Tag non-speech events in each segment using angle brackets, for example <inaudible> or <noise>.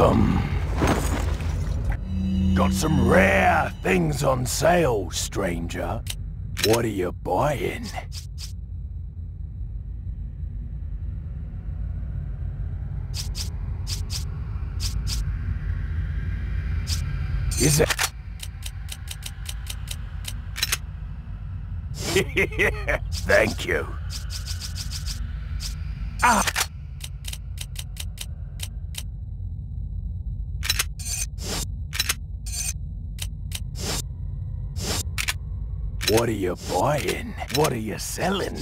Welcome. Got some rare things on sale, stranger. What are you buying? Is it? <laughs> Thank you. Ah! What are you buying? What are you selling?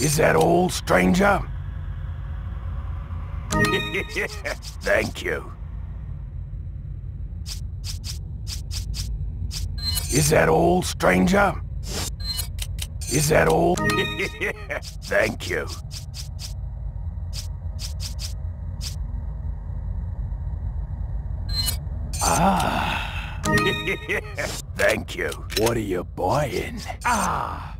Is that all, stranger? <laughs> Thank you. Is that all, stranger? Is that all? <laughs> Thank you. Ah. <laughs> Thank you. What are you buying? Ah.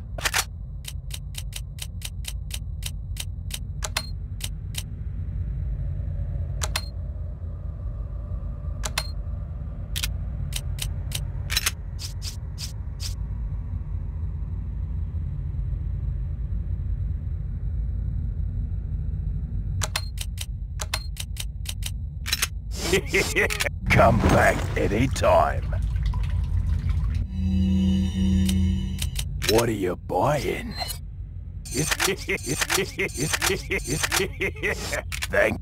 <laughs> Come back anytime. What are you buying? <laughs> Thank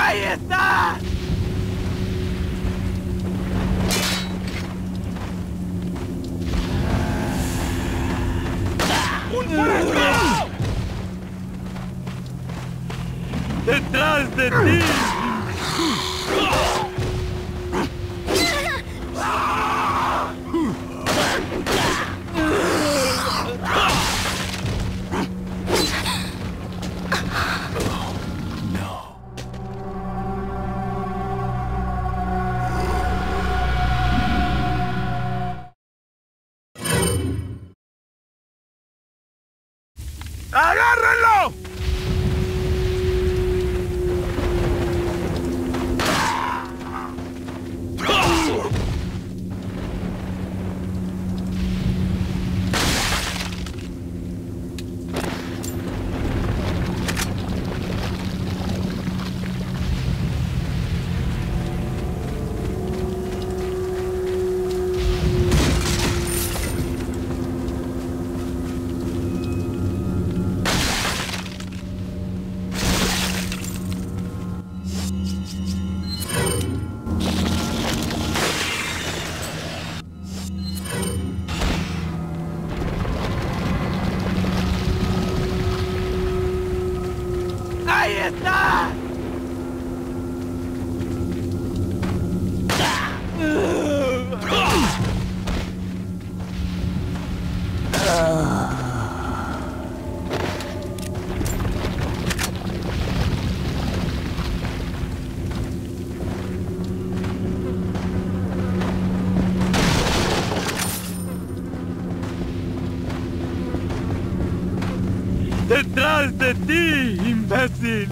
¡Ahí está! ¡Un forastero! ¡Detrás de ti! ¡Detrás de ti, imbécil!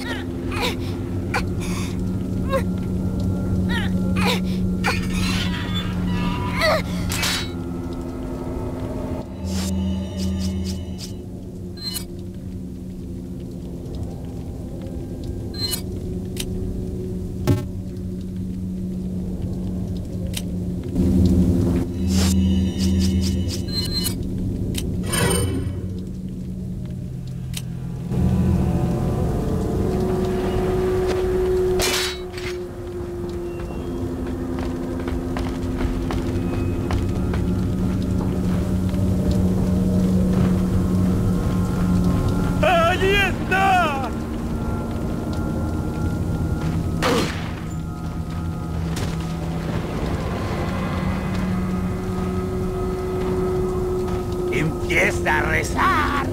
うん。Empieza a rezar.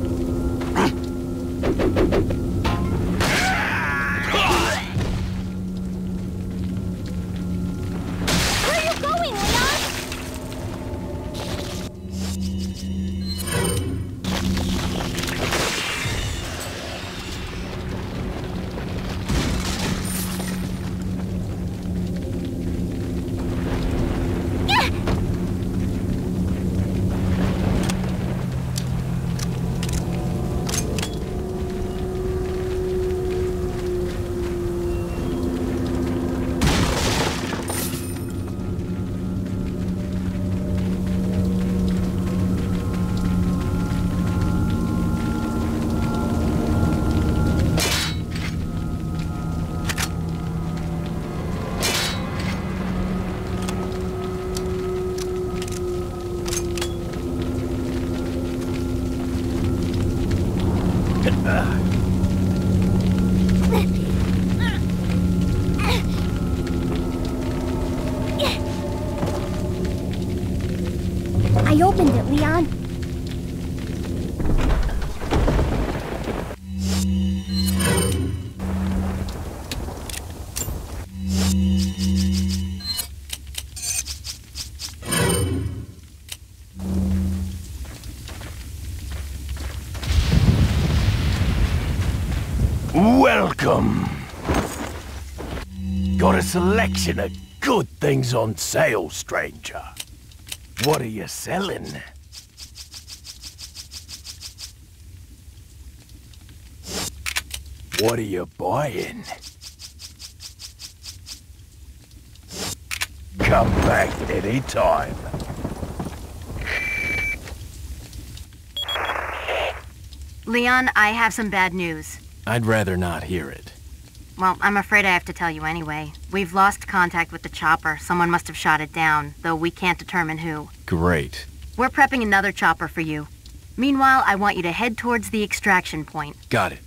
Selection of good things on sale, stranger. What are you selling? What are you buying? Come back any time. Leon, I have some bad news. I'd rather not hear it. Well, I'm afraid I have to tell you anyway. We've lost contact with the chopper. Someone must have shot it down, though we can't determine who. Great. We're prepping another chopper for you. Meanwhile, I want you to head towards the extraction point. Got it.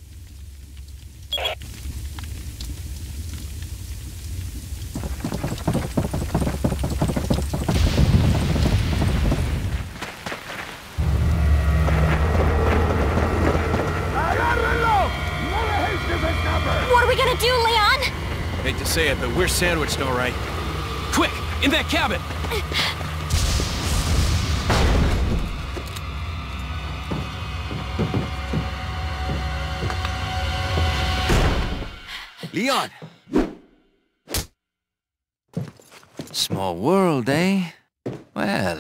We're sandwiched all right. Quick! In that cabin! Leon! Small world, eh? Well,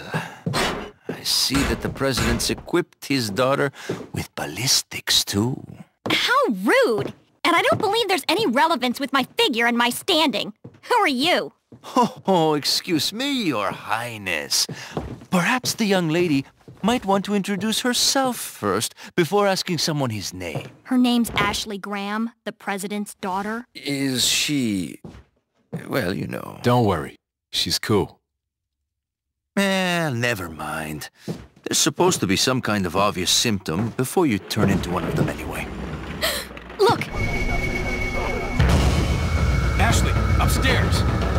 I see that the president's equipped his daughter with ballistics, too. How rude! And I don't believe there's any relevance with my figure and my standing. Who are you? Oh, <laughs> oh, excuse me, your highness. Perhaps the young lady might want to introduce herself first before asking someone his name. Her name's Ashley Graham, the president's daughter. Is she... well, you know... Don't worry. She's cool. Eh, never mind. There's supposed to be some kind of obvious symptom before you turn into one of them anyway. Upstairs!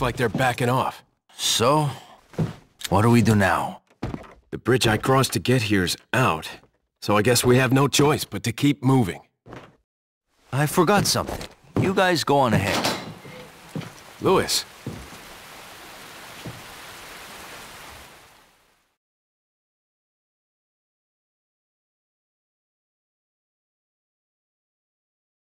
Looks like they're backing off. So, what do we do now? The bridge I crossed to get here's out, so I guess we have no choice but to keep moving. I forgot something. You guys go on ahead. Luis,